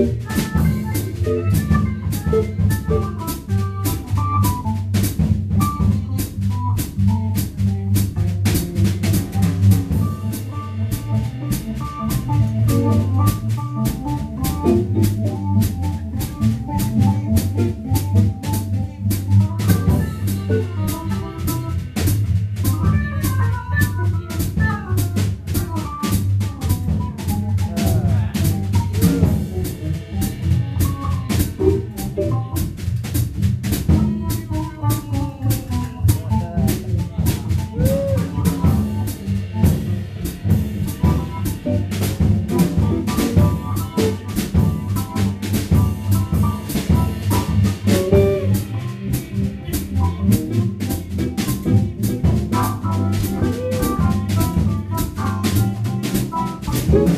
Música